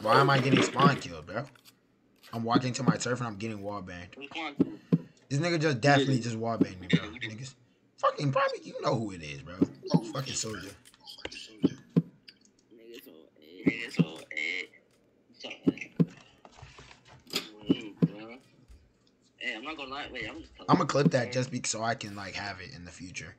Why am I getting spawn killed, bro? I'm walking to my turf and I'm getting wall banged. This nigga just definitely just wall banged me, bro. Niggas, fucking probably you know who it is, bro. Fucking soldier. I'm gonna clip that just be so I can like have it in the future.